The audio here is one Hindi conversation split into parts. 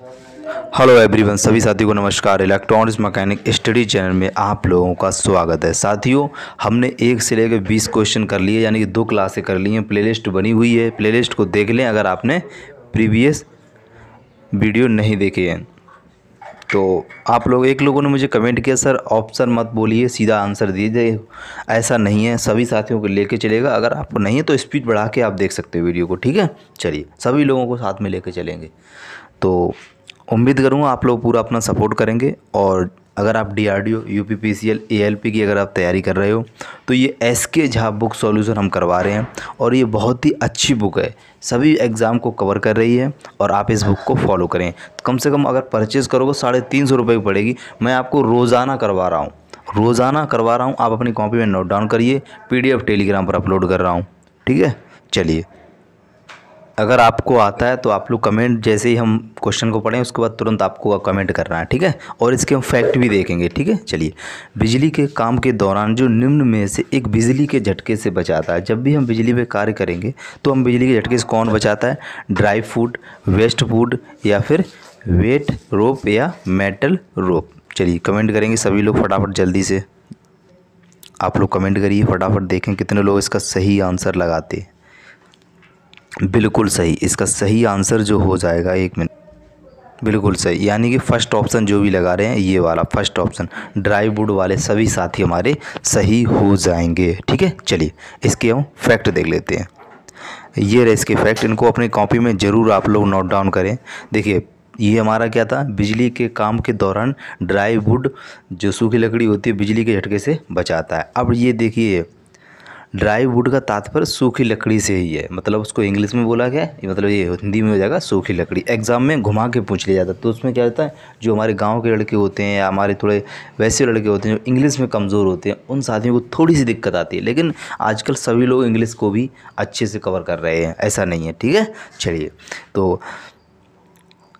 हेलो एवरीवन सभी साथियों को नमस्कार। इलेक्ट्रॉनिक्स मैकेनिक स्टडी चैनल में आप लोगों का स्वागत है। साथियों, हमने एक से लेकर बीस क्वेश्चन कर लिए, यानी कि दो क्लासें कर ली हैं। प्लेलिस्ट बनी हुई है। प्लेलिस्ट को देख लें अगर आपने प्रीवियस वीडियो नहीं देखे हैं। तो आप लोग, एक लोगों ने मुझे कमेंट किया, सर ऑप्शन मत बोलिए, सीधा आंसर दीजिए। ऐसा नहीं है। सभी साथियों को लेके चलेगा। अगर आपको नहीं है तो स्पीड बढ़ा के आप देख सकते हो वीडियो को, ठीक है? चलिए, सभी लोगों को साथ में लेके चलेंगे। तो उम्मीद करूँगा आप लोग पूरा अपना सपोर्ट करेंगे और अगर आप D R D O U P P C L A L P की अगर आप तैयारी कर रहे हो तो ये एस के झा बुक सॉल्यूशन हम करवा रहे हैं और ये बहुत ही अच्छी बुक है। सभी एग्ज़ाम को कवर कर रही है और आप इस बुक को फॉलो करें। तो कम से कम अगर परचेज़ करोगे, साढ़े तीन सौ रुपये की पड़ेगी। मैं आपको रोज़ाना करवा रहा हूँ। रोज़ाना करवा रहा हूँ। आप अपनी कॉपी में नोट डाउन करिए। पीडीएफ टेलीग्राम पर अपलोड कर रहा हूँ। ठीक है? चलिए। अगर आपको आता है तो आप लोग कमेंट जैसे ही हम क्वेश्चन को पढ़ें, उसके बाद तुरंत आपको कमेंट करना है, ठीक है? और इसके हम फैक्ट भी देखेंगे, ठीक है? चलिए। बिजली के काम के दौरान जो निम्न में से एक बिजली के झटके से बचाता है, जब भी हम बिजली पे कार्य करेंगे तो हम बिजली के झटके से कौन बचाता है? ड्राई फ़ूड वेस्ट फ़ूड या फिर वेट रोप या मेटल रोप चलिए कमेंट करेंगे सभी लोग फटाफट जल्दी से। आप लोग कमेंट करिए, फटाफट देखें कितने लोग इसका सही आंसर लगाते हैं। बिल्कुल सही। इसका सही आंसर जो हो जाएगा, एक मिनट। बिल्कुल सही। यानी कि फ़र्स्ट ऑप्शन जो भी लगा रहे हैं, ये वाला फ़र्स्ट ऑप्शन। ड्राई वुड वाले सभी साथी हमारे सही हो जाएँगे। ठीक है? चलिए, इसके हम फैक्ट देख लेते हैं। ये रहे इसके फैक्ट। इनको अपनी कॉपी में ज़रूर आप लोग नोट डाउन करें। देखिए, ये हमारा क्या था? बिजली के काम के दौरान ड्राई वुड जो सूखी लकड़ी होती है, बिजली के झटके से बचाता है। अब ये देखिए ड्राई वुड का तात्पर्य सूखी लकड़ी से ही है। मतलब उसको इंग्लिश में बोला गया मतलब ये हिंदी में हो जाएगा सूखी लकड़ी। एग्ज़ाम में घुमा के पूछ लिया जाता है। तो उसमें क्या होता है, जो हमारे गाँव के लड़के होते हैं या हमारे थोड़े वैसे लड़के होते हैं, जो इंग्लिश में कमज़ोर होते हैं, उन साथियों को थोड़ी सी दिक्कत आती है। लेकिन आजकल सभी लोग इंग्लिश को भी अच्छे से कवर कर रहे हैं। ऐसा नहीं है, ठीक है? चलिए तो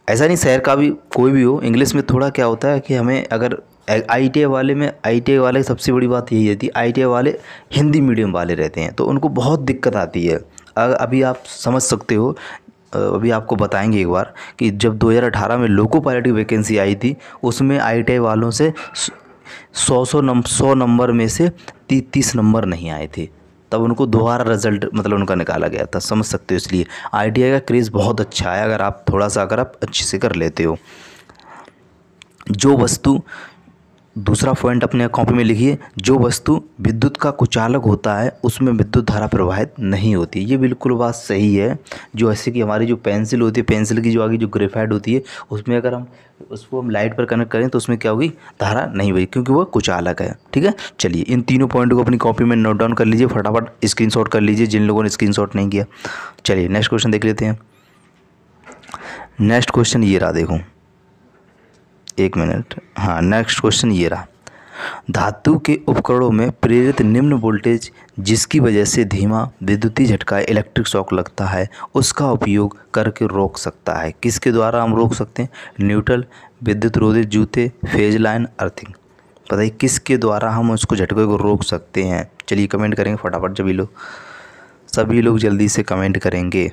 ऐसा नहीं, शहर का भी कोई भी हो, इंग्लिश में थोड़ा क्या होता है कि हमें अगर आई वाले में आई वाले की सबसे बड़ी बात यही रहती है आई वाले हिंदी मीडियम वाले रहते हैं तो उनको बहुत दिक्कत आती है। अगर अभी आप समझ सकते हो अभी आपको बताएँगे एक बार कि जब 2018 में लोको पायलट की वैकेंसी आई थी, उसमें आई वालों से सौ सौ नम, सौ नंबर में से तीस तीस नंबर नहीं आए थे। तब उनको दोबारा रिज़ल्ट मतलब उनका निकाला गया था, समझ सकते हो इसलिए। आईटीआई का क्रेज़ बहुत अच्छा है, अगर आप थोड़ा सा, अगर आप अच्छे से कर लेते हो। जो वस्तु दूसरा पॉइंट अपने कॉपी में लिखिए, जो वस्तु विद्युत का कुचालक होता है, उसमें विद्युत धारा प्रवाहित नहीं होती। ये बिल्कुल बात सही है। जो ऐसे कि हमारी जो पेंसिल होती है पेंसिल की जो आगे जो ग्रेफाइड होती है, उसमें अगर हम, उसको हम लाइट पर कनेक्ट करें तो उसमें क्या होगी? धारा नहीं होगी क्योंकि वो कुचालक है। ठीक है? चलिए, इन तीनों पॉइंट को अपनी कॉपी में नोट डाउन कर लीजिए, फटाफट स्क्रीन कर लीजिए, जिन लोगों ने स्क्रीन नहीं किया। चलिए नेक्स्ट क्वेश्चन देख लेते हैं। नेक्स्ट क्वेश्चन ये रहा, देखो। एक मिनट। हाँ नेक्स्ट क्वेश्चन ये रहा। धातु के उपकरणों में प्रेरित निम्न वोल्टेज जिसकी वजह से धीमा विद्युतीय झटका इलेक्ट्रिक शॉक लगता है, उसका उपयोग करके रोक सकता है। किसके द्वारा हम रोक सकते हैं? न्यूट्रल विद्युत रोधित जूते फ़ेज़ लाइन अर्थिंग पता बताइए किसके द्वारा हम उसको झटके को रोक सकते हैं? चलिए कमेंट करेंगे फटाफट सभी लोग सभी लोग जल्दी से कमेंट करेंगे।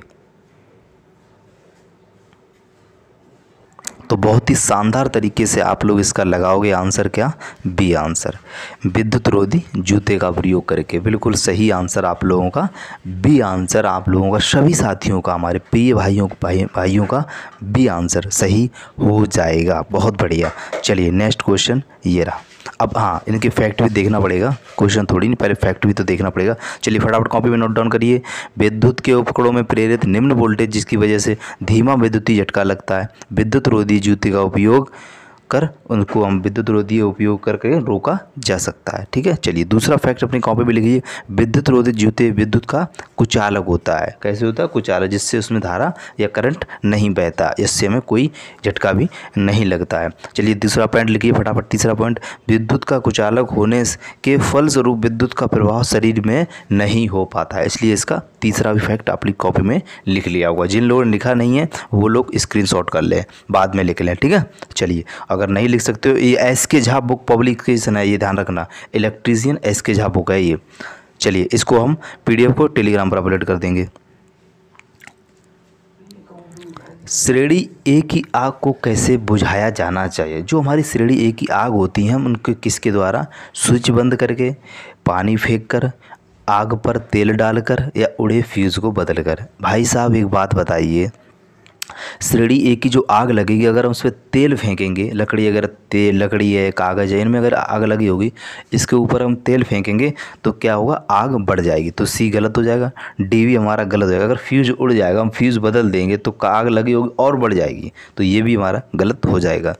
तो बहुत ही शानदार तरीके से आप लोग इसका लगाओगे आंसर क्या? B answer. विद्युत रोधी जूते का प्रयोग करके। बिल्कुल सही आंसर आप लोगों का। बी आंसर आप लोगों का सभी साथियों का हमारे प्रिय भाइयों भाई, भाइयों का बी आंसर सही हो जाएगा। बहुत बढ़िया। चलिए नेक्स्ट क्वेश्चन ये रहा। अब हाँ इनके फैक्ट भी देखना पड़ेगा। क्वेश्चन थोड़ी नहीं, पहले फैक्ट भी तो देखना पड़ेगा। चलिए फटाफट कॉपी में नोट डाउन करिए। विद्युत के उपकरणों में प्रेरित निम्न वोल्टेज जिसकी वजह से धीमा विद्युतीय झटका लगता है। विद्युत रोधी जूती का उपयोग कर उनको हम विद्युत रोधी उपयोग करके रोका जा सकता है, ठीक है? चलिए, दूसरा फैक्ट अपनी कॉपी में लिखिए। विद्युत रोधी जूते विद्युत का कुचालक होता है। कैसे होता है? कुचालक, जिससे उसमें धारा या करंट नहीं बहता, इससे हमें कोई झटका भी नहीं लगता है। चलिए दूसरा पॉइंट लिखिए फटाफट। तीसरा पॉइंट विद्युत का कुचालक होने के फलस्वरूप विद्युत का प्रभाव शरीर में नहीं हो पाता है। इसलिए इसका तीसरा भी फैक्ट अपनी कॉपी में लिख लिया होगा। जिन लोगों ने लिखा नहीं है, वो लोग स्क्रीनशॉट कर लें, बाद में लिख लें, ठीक है? चलिए अगर नहीं लिख सकते हो, ये एस के झा बुक पब्लिकेशन है, ये ध्यान रखना। इलेक्ट्रीशियन एस के झा बुक है ये। चलिए, इसको हम पीडीएफ को टेलीग्राम पर अपलोड कर देंगे। श्रेणी ए की आग को कैसे बुझाया जाना चाहिए? जो हमारी श्रेणी ए की आग होती है, हम उनको किसके द्वारा? स्विच बंद करके, पानी फेंक कर, आग पर तेल डालकर या उड़े फ्यूज़ को बदल कर भाई साहब, एक बात बताइए। श्रेणी ए की जो आग लगेगी, अगर हम उस पर तेल फेंकेंगे, लकड़ी अगर तेल, लकड़ी है, कागज़ है, इनमें अगर आग लगी होगी, इसके ऊपर हम तेल फेंकेंगे तो क्या होगा? आग बढ़ जाएगी। तो सी गलत हो जाएगा, डी भी हमारा गलत हो जाएगा। अगर फ्यूज़ उड़ जाएगा, हम फ्यूज़ बदल देंगे तो आग लगी होगी और बढ़ जाएगी। तो ये भी हमारा गलत हो जाएगा।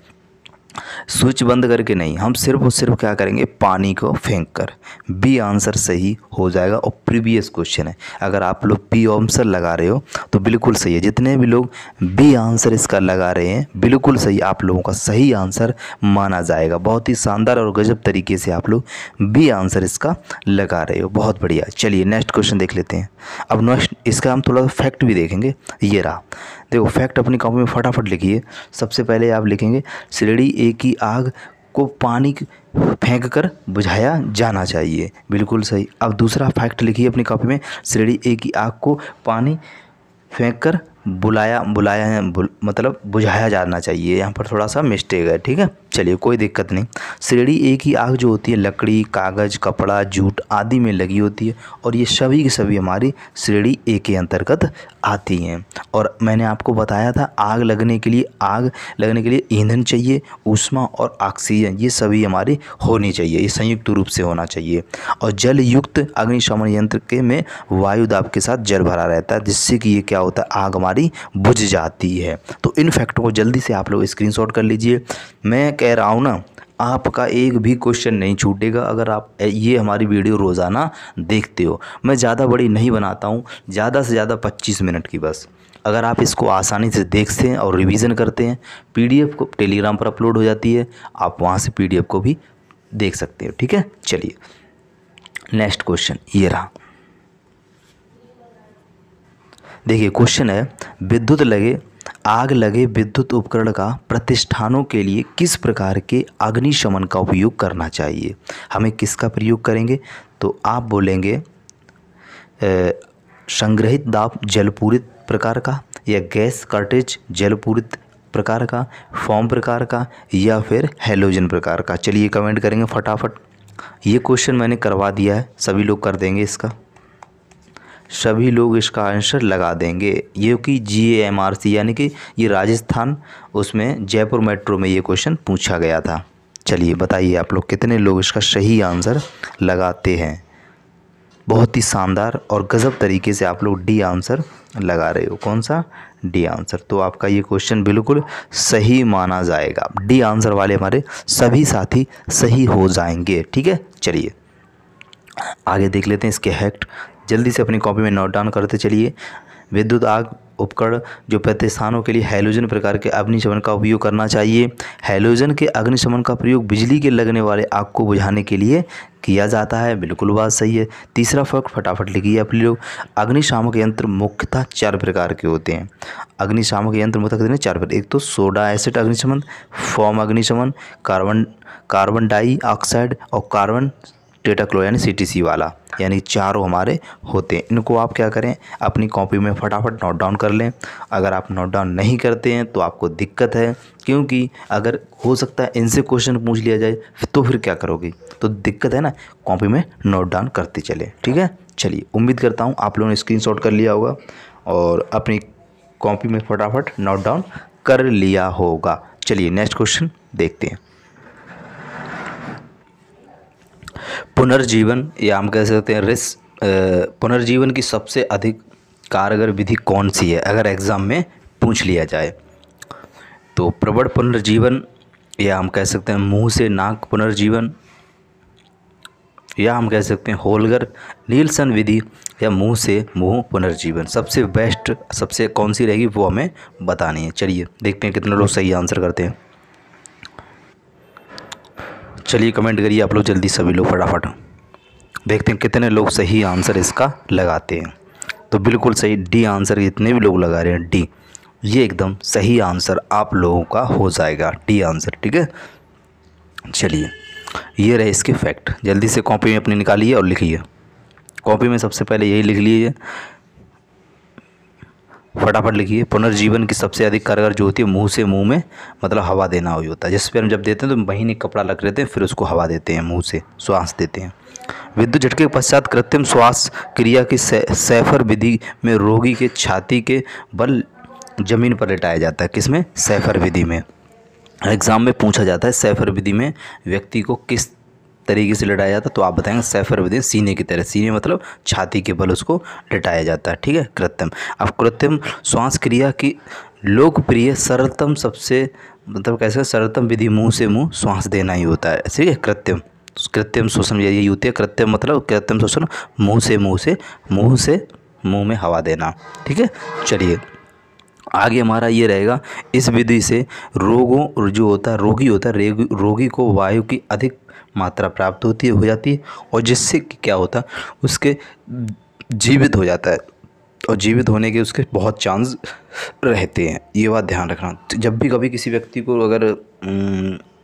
स्विच बंद करके नहीं, हम सिर्फ़ और सिर्फ़ क्या करेंगे, पानी को फेंक कर। बी आंसर सही हो जाएगा और प्रीवियस क्वेश्चन है। अगर आप लोग बी आंसर लगा रहे हो तो बिल्कुल सही है। जितने भी लोग बी आंसर इसका लगा रहे हैं, बिल्कुल सही आप लोगों का सही आंसर माना जाएगा। बहुत ही शानदार और गजब तरीके से आप लोग बी आंसर इसका लगा रहे हो। बहुत बढ़िया। चलिए नेक्स्ट क्वेश्चन देख लेते हैं। अब नेक्स्ट इसका हम थोड़ा फैक्ट भी देखेंगे। ये रहा। देखो फैक्ट अपनी कॉपी में फटाफट लिखिए। सबसे पहले आप लिखेंगे श्रेणी ए की आग को पानी फेंक कर बुझाया जाना चाहिए। बिल्कुल सही। अब दूसरा फैक्ट लिखिए अपनी कॉपी में श्रेणी ए की आग को पानी फेंक कर बुलाया बुलाया बुल, मतलब बुझाया जाना चाहिए। यहाँ पर थोड़ा सा मिस्टेक है ठीक है? चलिए, कोई दिक्कत नहीं। श्रेणी ए की आग जो होती है, लकड़ी, कागज़, कपड़ा, जूट आदि में लगी होती है और ये सभी की सभी हमारी श्रेणी ए के अंतर्गत आती हैं। और मैंने आपको बताया था, आग लगने के लिए, आग लगने के लिए ईंधन चाहिए, ऊष्मा और ऑक्सीजन, ये सभी हमारी होनी चाहिए, ये संयुक्त रूप से होना चाहिए। और जल युक्त अग्निशमन यंत्र के में वायु दाब के साथ जल भरा रहता है, जिससे कि ये क्या होता है, आग हमारी बुझ जाती है। तो इन फैक्टों को जल्दी से आप लोग स्क्रीन कर लीजिए। मैं कह रहा हूँ ना, आपका एक भी क्वेश्चन नहीं छूटेगा अगर आप ये हमारी वीडियो रोज़ाना देखते हो। मैं ज़्यादा बड़ी नहीं बनाता हूँ, ज़्यादा से ज़्यादा पच्चीस मिनट की बस। अगर आप इसको आसानी से देखते हैं और रिवीजन करते हैं पीडीएफ को टेलीग्राम पर अपलोड हो जाती है, आप वहाँ से पीडीएफ को भी देख सकते हो, ठीक है? चलिए नेक्स्ट क्वेश्चन ये रहा। देखिए क्वेश्चन है, विद्युत लगे आग लगे विद्युत उपकरण का प्रतिष्ठानों के लिए किस प्रकार के अग्निशमन का उपयोग करना चाहिए? हमें किसका प्रयोग करेंगे? तो आप बोलेंगे संग्रहित दाब जलपूरित प्रकार का या गैस कार्टेज जलपूरित प्रकार का फॉर्म प्रकार का या फिर हेलोजन प्रकार का? चलिए कमेंट करेंगे फटाफट। ये क्वेश्चन मैंने करवा दिया है, सभी लोग कर देंगे इसका। सभी लोग इसका आंसर लगा देंगे। ये कि जी एम आर सी यानी कि ये राजस्थान, उसमें जयपुर मेट्रो में ये क्वेश्चन पूछा गया था। चलिए बताइए आप लोग कितने लोग इसका सही आंसर लगाते हैं। बहुत ही शानदार और गज़ब तरीके से आप लोग डी आंसर लगा रहे हो। कौन सा? D answer. तो आपका ये क्वेश्चन बिल्कुल सही माना जाएगा। डी आंसर वाले हमारे सभी साथी सही हो जाएँगे। ठीक है? चलिए, आगे देख लेते हैं इसके हैक्ट। जल्दी से अपनी कॉपी में नोट डाउन करते चलिए। विद्युत आग उपकरण जो प्रतिष्ठानों के लिए हैलोजन प्रकार के अग्निशमन का उपयोग करना चाहिए। हैलोजन के अग्निशमन का प्रयोग बिजली के लगने वाले आग को बुझाने के लिए किया जाता है। बिल्कुल बात सही है। तीसरा फ़र्क फटाफट लिखिए अपने लोग। अग्निशामक यंत्र मुख्यतः चार प्रकार के होते हैं। अग्निशामक यंत्र मुख्यतः चार प्रकार। एक तो सोडा एसिड अग्निशमन फॉर्म अग्निशमन, कार्बन कार्बन डाई ऑक्साइड और कार्बन टेटाक्लो यानी सीटीसी वाला, यानी चारों हमारे होते हैं। इनको आप क्या करें? अपनी कॉपी में फटाफट नोट डाउन कर लें। अगर आप नोट डाउन नहीं करते हैं तो आपको दिक्कत है, क्योंकि अगर हो सकता है इनसे क्वेश्चन पूछ लिया जाए तो फिर क्या करोगे? तो दिक्कत है ना, कॉपी में नोट डाउन करते चले, ठीक है? चलिए, उम्मीद करता हूँ आप लोगों ने स्क्रीन कर लिया होगा और अपनी कॉपी में फटाफट नोट डाउन कर लिया होगा। चलिए, नेक्स्ट क्वेश्चन देखते हैं। पुनर्जीवन, या हम कह सकते हैं रिस पुनर्जीवन की सबसे अधिक कारगर विधि कौन सी है? अगर एग्ज़ाम में पूछ लिया जाए तो प्रबड़ पुनर्जीवन, या हम कह सकते हैं मुँह से नाक पुनर्जीवन, या हम कह सकते हैं होलगर, नीलसन विधि, या मुँह से मुँह पुनर्जीवन। सबसे बेस्ट सबसे कौन सी रहेगी वो हमें बतानी है। चलिए, देखते हैं कितने लोग सही आंसर करते हैं। चलिए कमेंट करिए आप लोग जल्दी सभी लोग फटाफट। देखते हैं कितने लोग सही आंसर इसका लगाते हैं। तो बिल्कुल सही डी आंसर जितने भी लोग लगा रहे हैं, डी। ये एकदम सही आंसर आप लोगों का हो जाएगा, डी आंसर, ठीक है? चलिए, ये रहे इसके फैक्ट। जल्दी से कॉपी में अपनी निकालिए और लिखिए। कॉपी में सबसे पहले यही लिख लीजिए। फटाफट लिखिए, पुनर्जीवन की सबसे अधिक कारगर जो होती है, मुँह से मुँह में मतलब हवा देना हुई होता है। जिस पर हम जब देते हैं तो महीने कपड़ा लग लेते हैं, फिर उसको हवा देते हैं, मुँह से श्वास देते हैं। विद्युत झटके के पश्चात कृत्रिम श्वास क्रिया की सैफर विधि में रोगी के छाती के बल ज़मीन पर लेटाया जाता है। किसमें? सैफर विधि में। एग्ज़ाम में पूछा जाता है, सैफर विधि में व्यक्ति को किस तरीके से लटाया जाता तो आप बताएँगे सैफर विधि सीने की तरह, सीने मतलब छाती के बल उसको लटाया जाता है ठीक है, कृत्रिम। अब कृत्रिम श्वास क्रिया की लोकप्रिय सरलतम सबसे मतलब कैसे सरलतम विधि मुँह से मुँह श्वास देना ही होता है, ठीक है, कृत्रिम। कृत्रिम शोषण यही होती है, कृत्रिम मतलब कृत्रिम शोषण मुँह से मुँह से मुँह से मुँह में हवा देना, ठीक है। चलिए, आगे हमारा ये रहेगा, इस विधि से रोगों जो होता है, रोगी होता है रोगी को वायु की अधिक मात्रा प्राप्त होती है, हो जाती है, और जिससे कि क्या होता है, उसके जीवित हो जाता है, और जीवित होने के उसके बहुत चांस रहते हैं, ये बात ध्यान रखना। जब भी कभी किसी व्यक्ति को अगर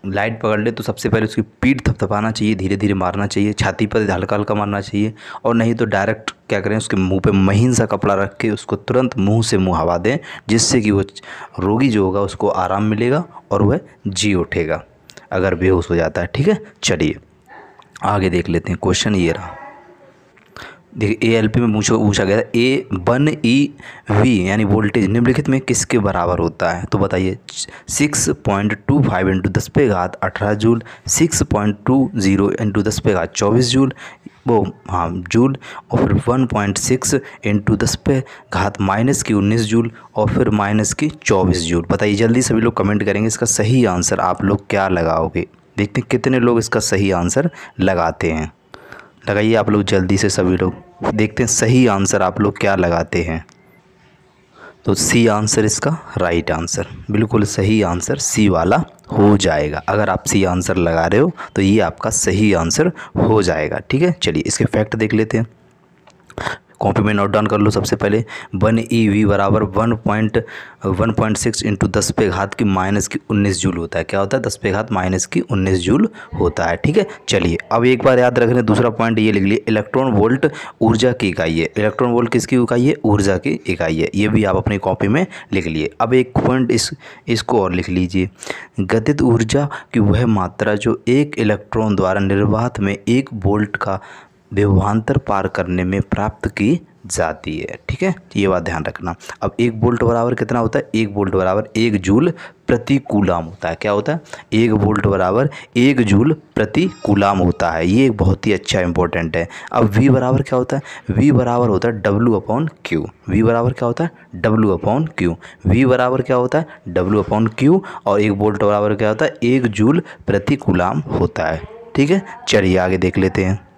लाइट पकड़ ले तो सबसे पहले उसकी पीठ थपथपाना चाहिए धीरे धीरे मारना चाहिए, छाती पर हल्का हल्का मारना चाहिए, और नहीं तो डायरेक्ट क्या करें, उसके मुँह पे महीन सा कपड़ा रख के उसको तुरंत मुँह से मुँह हवा दें, जिससे कि वो रोगी जो होगा, उसको आराम मिलेगा, और वह जी उठेगा। अगर बेहोश हो जाता है, ठीक है? चलिए, आगे देख लेते हैं क्वेश्चन ये रहा। देखिए ए एल पी में पूछा पूछा गया था ए वन ई वी यानी वोल्टेज निम्नलिखित में किसके बराबर होता है? तो बताइए six point two five into दस पे घात अठारह joule six point two zero into दस पे घात चौबीस जूल, वो हाँ जूल, और फिर वन पॉइंट सिक्स इंटू दस पे घात माइनस की उन्नीस जूल, और फिर माइनस की चौबीस जूल। बताइए, जल्दी सभी लोग कमेंट करेंगे, इसका सही आंसर आप लोग क्या लगाओगे? देखते हैं, कितने लोग इसका सही आंसर लगाते हैं। लगाइए आप लोग जल्दी से सभी लोग। देखते हैं सही आंसर आप लोग क्या लगाते हैं। तो सी आंसर इसका, राइट आंसर। बिल्कुल सही आंसर सी वाला हो जाएगा। अगर आप सी आंसर लगा रहे हो तो ये आपका सही आंसर हो जाएगा। ठीक है, चलिए इसके फैक्ट देख लेते हैं। कॉपी में नोट डाउन कर लो सबसे पहले। वन ई वी बराबर one point one point six into दस पे घात की माइनस की उन्नीस जूल होता है। क्या होता है? दस पे घात माइनस की उन्नीस जूल होता है। ठीक है? चलिए, अब एक बार याद रख रहे दूसरा पॉइंट ये लिख लिए। इलेक्ट्रॉन वोल्ट ऊर्जा की इकाई है। इलेक्ट्रॉन वोल्ट किसकी इकाई है? ऊर्जा की इकाई है। ये भी आप अपनी कॉपी में लिख लिए। अब एक पॉइंट इस, इसको और लिख लीजिए। गतित ऊर्जा की वह मात्रा जो एक इलेक्ट्रॉन द्वारा निर्वात में एक वोल्ट का विभवान्तर पार करने में प्राप्त की जाती है। ठीक है? ये बात ध्यान रखना। अब एक बोल्ट बराबर कितना होता है? एक बोल्ट बराबर एक जूल प्रति कूलाम होता है। क्या होता है? एक वोल्ट बराबर एक जूल प्रति कूलाम होता है। ये एक बहुत ही अच्छा इंपॉर्टेंट है। अब वी बराबर क्या होता है? वी बराबर होता है डब्लू अपॉन क्यू वी बराबर क्या होता है? डब्लू अपॉन क्यू वी बराबर क्या होता है? डब्लू अपॉन क्यू और एक वोल्ट बराबर क्या होता है? एक जूल प्रति कूलाम होता है। ठीक है? चलिए आगे देख लेते हैं।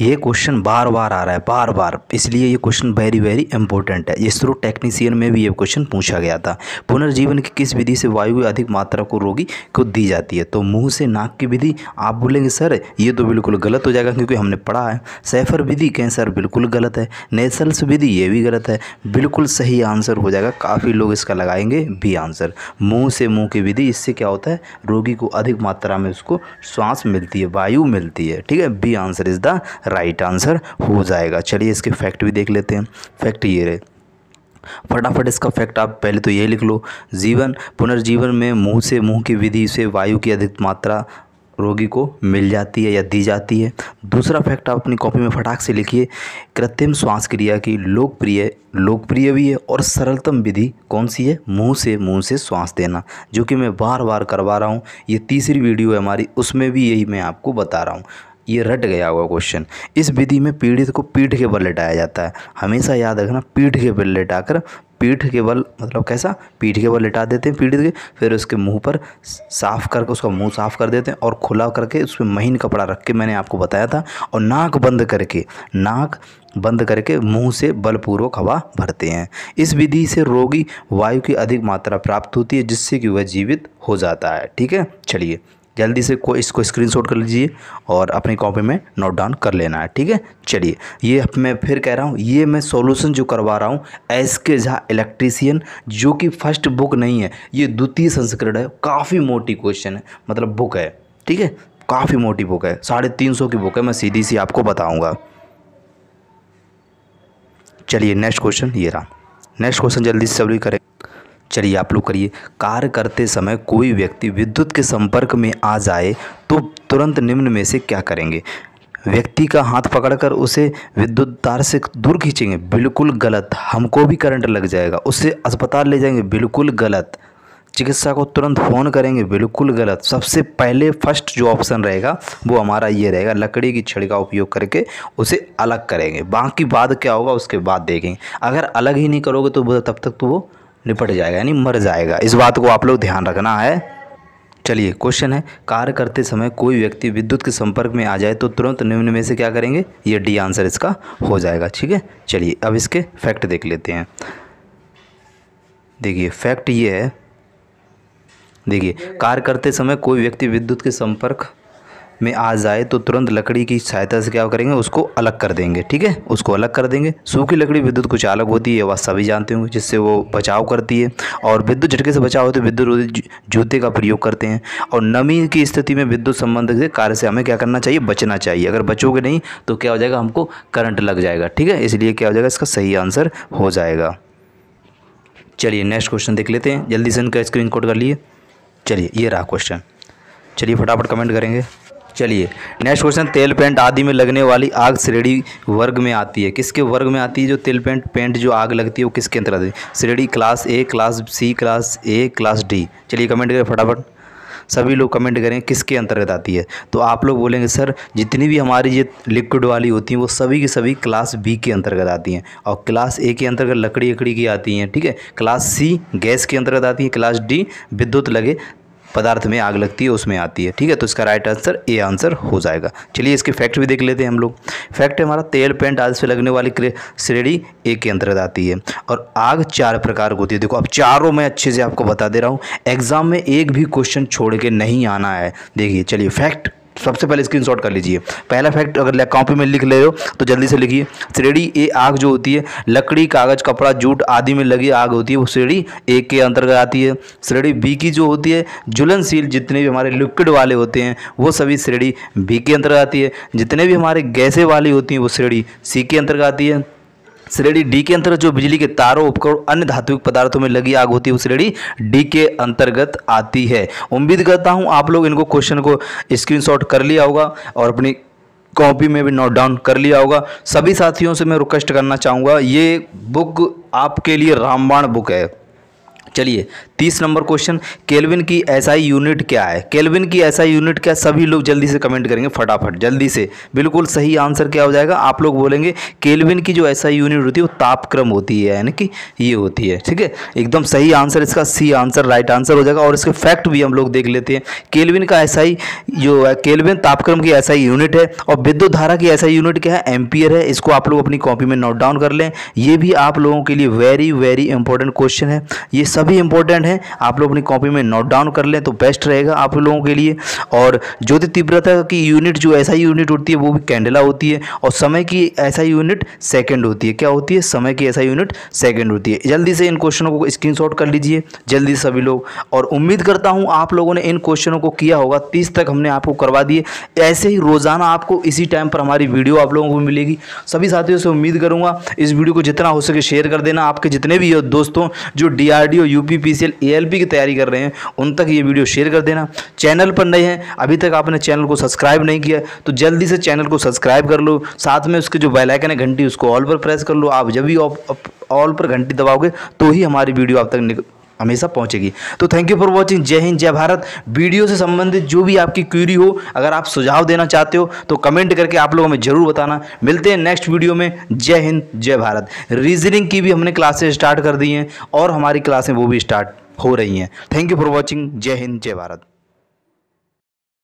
ये क्वेश्चन बार बार आ रहा है बार बार इसलिए ये क्वेश्चन वेरी वेरी इंपॉर्टेंट है। इसरो टेक्नीशियन में भी ये क्वेश्चन पूछा गया था। पुनर्जीवन की किस विधि से वायु अधिक मात्रा को रोगी को दी जाती है? तो मुँह से नाक की विधि आप बोलेंगे, सर, ये तो बिल्कुल गलत हो जाएगा क्योंकि हमने पढ़ा है। सैफर विधि कहें, सर, बिल्कुल गलत है। नेसल्स विधि ये भी गलत है। बिल्कुल सही आंसर हो जाएगा। काफ़ी लोग इसका लगाएँगे बी आंसर। मुँह से मुँह की विधि, इससे क्या होता है? रोगी को अधिक मात्रा में उसको श्वास मिलती है, वायु मिलती है। ठीक है? B answer is the right answer हो जाएगा। चलिए इसके फैक्ट भी देख लेते हैं। फैक्ट ये रहे। फटाफट इसका फैक्ट आप पहले तो ये लिख लो। जीवन, पुनर्जीवन में मुँह से मुँह की विधि से वायु की अधिक मात्रा रोगी को मिल जाती है या दी जाती है। दूसरा फैक्ट आप अपनी कॉपी में फटाक से लिखिए। कृत्रिम श्वास क्रिया की लोकप्रिय लोकप्रिय भी है और सरलतम विधि कौन सी है? मुँह से मुँह से श्वास देना, जो कि मैं बार बार करवा रहा हूँ। ये तीसरी वीडियो है हमारी, उसमें भी यही मैं आपको बता रहा हूँ। ये रट गया हुआ क्वेश्चन इस विधि में पीड़ित को पीठ के बल लेटाया जाता है। हमेशा याद रखना, पीठ के बल लेटाकर, पीठ के बल मतलब कैसा? पीठ के बल लेटा देते हैं पीड़ित के, फिर उसके मुँह पर साफ़ करके, उसका मुँह साफ़ कर देते हैं और खुला करके उस पर महीन कपड़ा रख के मैंने आपको बताया था और नाक बंद करके, नाक बंद करके मुँह से बलपूर्वक हवा भरते हैं। इस विधि से रोगी वायु की अधिक मात्रा प्राप्त होती है, जिससे कि वह जीवित हो जाता है। ठीक है? चलिए। जल्दी से को इसको स्क्रीनशॉट कर लीजिए और अपनी कॉपी में नोट डाउन कर लेना है, ठीक है? चलिए, ये मैं फिर कह रहा हूँ, ये मैं सॉल्यूशन जो करवा रहा हूँ एस के झा इलेक्ट्रीशियन जो कि फ़र्स्ट बुक नहीं है, ये द्वितीय संस्करण है, काफ़ी मोटी क्वेश्चन है मतलब बुक है, ठीक है? काफ़ी मोटी बुक है, साढ़े तीन सौ की बुक है, मैं सीधी सी आपको बताऊँगा। चलिए नेक्स्ट क्वेश्चन ये रहा। नेक्स्ट क्वेश्चन जल्दी से सभी करें। चलिए आप लोग करिए। कार्य करते समय कोई व्यक्ति विद्युत के संपर्क में आ जाए तो तुरंत निम्न में से क्या करेंगे? व्यक्ति का हाथ पकड़कर उसे विद्युत तार से दूर खींचेंगे। बिल्कुल गलत। हमको भी करंट लग जाएगा। उसे अस्पताल ले जाएँगे। बिल्कुल गलत। चिकित्सा को तुरंत फ़ोन करेंगे। बिल्कुल गलत। सबसे पहले फ़र्स्ट जो ऑप्शन रहेगा, वो हमारा ये रहेगा। लकड़ी की छड़ी का उपयोग करके उसे अलग करेंगे। बाकी बाद क्या होगा, उसके बाद देखेंगे। अगर अलग ही नहीं करोगे तो तब तक तो वो निपट जाएगा, यानी मर जाएगा। इस बात को आप लोग ध्यान रखना है। चलिए क्वेश्चन है, कार्य करते समय कोई व्यक्ति विद्युत के संपर्क में आ जाए तो तुरंत निम्न में से क्या करेंगे? ये डी आंसर इसका हो जाएगा, ठीक है? चलिए, अब इसके फैक्ट देख लेते हैं। देखिए फैक्ट ये है, देखिए, कार्य करते समय कोई व्यक्ति विद्युत के संपर्क में आ जाए तो तुरंत लकड़ी की सहायता से क्या करेंगे, उसको अलग कर देंगे, ठीक है? उसको अलग कर देंगे। सूखी लकड़ी विद्युत कुछ अलग होती है वह सभी जानते होंगे, जिससे वो बचाव करती है। और विद्युत झटके से बचाव होते विद्युत जूते का प्रयोग करते हैं। और नमी की स्थिति में विद्युत संबंध के कार्य से हमें क्या करना चाहिए? बचना चाहिए। अगर बचोगे नहीं तो क्या हो जाएगा, हमको करंट लग जाएगा, ठीक है? इसलिए क्या हो जाएगा, इसका सही आंसर हो जाएगा। चलिए, नेक्स्ट क्वेश्चन देख लेते हैं। जल्दी से इनका स्क्रीन कर लिए। चलिए, ये रहा क्वेश्चन। चलिए, फटाफट कमेंट करेंगे। चलिए नेक्स्ट क्वेश्चन तेल पेंट आदि में लगने वाली आग श्रेणी वर्ग में आती है। किसके वर्ग में आती है? जो तेल पेंट पेंट जो आग लगती है, वो किसके अंतर्गत है? श्रेणी class A class C class A class D चलिए कमेंट करें फटाफट। सभी लोग कमेंट करें, किसके अंतर्गत आती है? तो आप लोग बोलेंगे, सर, जितनी भी हमारी ये लिक्विड वाली होती हैं, वो सभी की सभी क्लास बी के अंतर्गत आती हैं। और क्लास ए के अंतर्गत लकड़ी लकड़ी की आती हैं, ठीक है? क्लास सी गैस के अंतर्गत आती है क्लास डी विद्युत लगे पदार्थ में आग लगती है, उसमें आती है। ठीक है तो इसका राइट आंसर ए आंसर हो जाएगा। चलिए इसके फैक्ट भी देख लेते हैं हम लोग। फैक्ट है हमारा, तेल पेंट आदि से लगने वाली श्रेणी ए के अंतर्गत आती है। और आग चार प्रकार की होती है। देखो, अब चारों में अच्छे से आपको बता दे रहा हूँ। एग्ज़ाम में एक भी क्वेश्चन छोड़ के नहीं आना है। देखिए, चलिए फैक्ट सबसे पहले स्क्रीनशॉट कर लीजिए। पहला फैक्ट अगर कॉपी में लिख ले हो तो जल्दी से लिखिए। श्रेणी ए आग जो होती है, लकड़ी, कागज़, कपड़ा, जूट आदि में लगी आग होती है, वो श्रेणी ए के अंतर्गत आती है। श्रेणी बी की जो होती है, ज्वलनशील जितने भी हमारे लिक्विड वाले होते हैं, वो सभी श्रेणी बी के अंतर्गत आती है। जितने भी हमारे गैसे वाली होती हैं, वो श्रेणी सी के अंतर्गत आती है। श्रेणी डी के अंतर्गत जो बिजली के तारों, उपकरण अन्य धात्विक पदार्थों में लगी आग होती है, वो श्रेणी डी के अंतर्गत आती है। उम्मीद करता हूँ आप लोग इनको क्वेश्चन को स्क्रीनशॉट कर लिया होगा और अपनी कॉपी में भी नोट डाउन कर लिया होगा। सभी साथियों से मैं रिक्वेस्ट करना चाहूँगा, ये बुक आपके लिए रामबाण बुक है। चलिए, तीस नंबर क्वेश्चन, केल्विन की एसआई यूनिट क्या है? केल्विन की एसआई यूनिट क्या सभी लोग जल्दी से कमेंट करेंगे, फटाफट, जल्दी से। बिल्कुल सही आंसर क्या हो जाएगा? आप लोग बोलेंगे, केल्विन की जो एसआई यूनिट होती है, वो तापक्रम होती है, यानी कि ये होती है, ठीक है? एकदम सही आंसर इसका सी आंसर राइट आंसर हो जाएगा, और इसके फैक्ट भी हम लोग देख लेते हैं। केल्विन का एसआई जो है, केल्विन तापक्रम की एसआई यूनिट है, और विद्युत धारा की एसआई यूनिट क्या है? एम्पियर है, इसको आप लोग अपनी कॉपी में नोट डाउन कर लें। ये भी आप लोगों के लिए वेरी वेरी इंपॉर्टेंट क्वेश्चन है। ये सभी इंपॉर्टेंट है। आप लोग अपनी कॉपी में नोट डाउन कर लें तो बेस्ट रहेगा आप लोगों के लिए। और ज्योति तीव्रता की यूनिट जो ऐसा यूनिट होती है, वो भी कैंडला होती है। और समय की ऐसा यूनिट सेकेंड होती है। क्या होती है? समय की ऐसा यूनिट सेकेंड होती है। जल्दी से इन क्वेश्चनों को स्क्रीन कर लीजिए, जल्दी सभी लोग। और उम्मीद करता हूँ आप लोगों ने इन क्वेश्चनों को किया होगा। तीस तक हमने आपको करवा दिए। ऐसे ही रोज़ाना आपको इसी टाइम पर हमारी वीडियो आप लोगों को मिलेगी। सभी साथियों से उम्मीद करूँगा इस वीडियो को जितना हो सके शेयर कर देना। आपके जितने भी दोस्तों, जो D R UP P P की तैयारी कर रहे हैं, उन तक ये वीडियो शेयर कर देना। चैनल पर नए हैं, अभी तक आपने चैनल को सब्सक्राइब नहीं किया तो जल्दी से चैनल को सब्सक्राइब कर लो, साथ में उसके जो बेलाइकन है, घंटी, उसको ऑल पर प्रेस कर लो। आप जब भी ऑल पर घंटी दबाओगे तो ही हमारी वीडियो आप तक हमेशा पहुंचेगी। तो थैंक यू फॉर वॉचिंग जय हिंद, जय भारत। वीडियो से संबंधित जो भी आपकी क्यूरी हो, अगर आप सुझाव देना चाहते हो तो कमेंट करके आप लोगों में ज़रूर बताना। मिलते हैं नेक्स्ट वीडियो में। जय हिंद, जय भारत। रीजनिंग की भी हमने क्लासेस स्टार्ट कर दी हैं, और हमारी क्लासें वो भी स्टार्ट हो रही हैं। थैंक यू फॉर वॉचिंग जय हिंद, जय भारत।